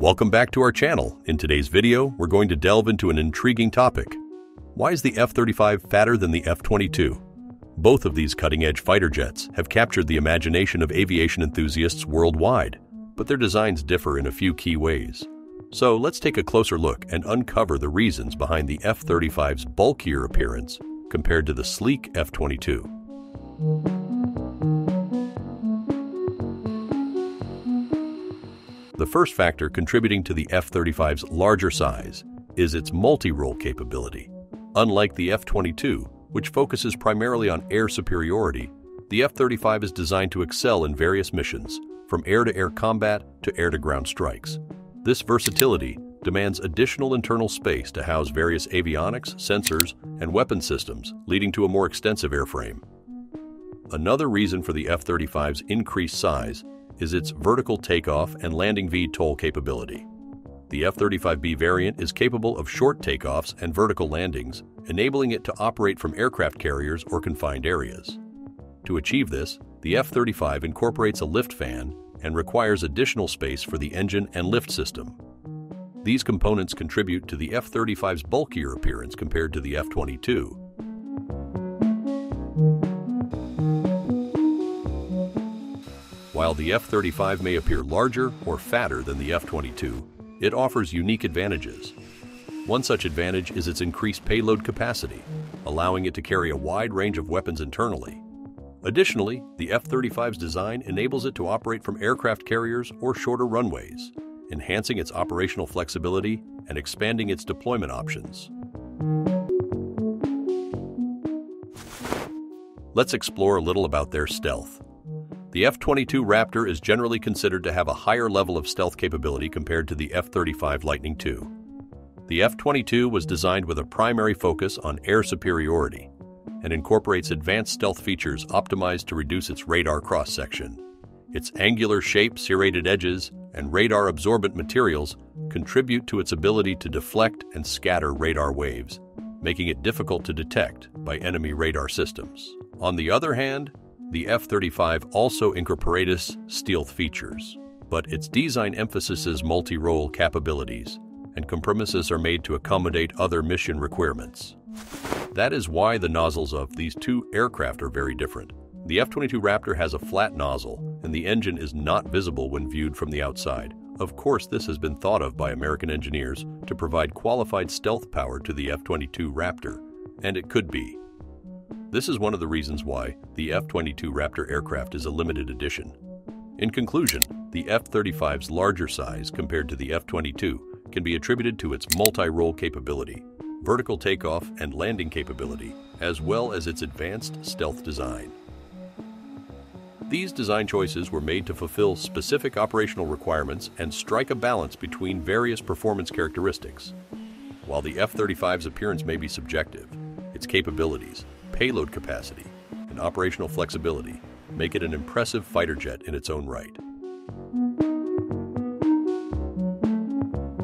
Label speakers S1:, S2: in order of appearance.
S1: Welcome back to our channel. In today's video, we're going to delve into an intriguing topic. Why is the F-35 fatter than the F-22? Both of these cutting-edge fighter jets have captured the imagination of aviation enthusiasts worldwide, but their designs differ in a few key ways. So let's take a closer look and uncover the reasons behind the F-35's bulkier appearance compared to the sleek F-22. First factor contributing to the F-35's larger size is its multi-role capability. Unlike the F-22, which focuses primarily on air superiority, the F-35 is designed to excel in various missions, from air-to-air -air combat to air-to-ground strikes. This versatility demands additional internal space to house various avionics, sensors, and weapon systems, leading to a more extensive airframe. Another reason for the F-35's increased size is its vertical takeoff and landing VTOL capability. The F-35B variant is capable of short takeoffs and vertical landings, enabling it to operate from aircraft carriers or confined areas. To achieve this, the F-35 incorporates a lift fan and requires additional space for the engine and lift system. These components contribute to the F-35's bulkier appearance compared to the F-22, While the F-35 may appear larger or fatter than the F-22, it offers unique advantages. One such advantage is its increased payload capacity, allowing it to carry a wide range of weapons internally. Additionally, the F-35's design enables it to operate from aircraft carriers or shorter runways, enhancing its operational flexibility and expanding its deployment options. Let's explore a little about their stealth. The F-22 Raptor is generally considered to have a higher level of stealth capability compared to the F-35 Lightning II. The F-22 was designed with a primary focus on air superiority and incorporates advanced stealth features optimized to reduce its radar cross-section. Its angular shape, serrated edges, and radar-absorbent materials contribute to its ability to deflect and scatter radar waves, making it difficult to detect by enemy radar systems. On the other hand, the F-35 also incorporates stealth features, but its design emphasizes multi-role capabilities, and compromises are made to accommodate other mission requirements. That is why the nozzles of these two aircraft are very different. The F-22 Raptor has a flat nozzle, and the engine is not visible when viewed from the outside. Of course, this has been thought of by American engineers to provide qualified stealth power to the F-22 Raptor, and it could be. This is one of the reasons why the F-22 Raptor aircraft is a limited edition. In conclusion, the F-35's larger size compared to the F-22 can be attributed to its multi-role capability, vertical takeoff and landing capability, as well as its advanced stealth design. These design choices were made to fulfill specific operational requirements and strike a balance between various performance characteristics. While the F-35's appearance may be subjective, its capabilities, payload capacity, and operational flexibility make it an impressive fighter jet in its own right.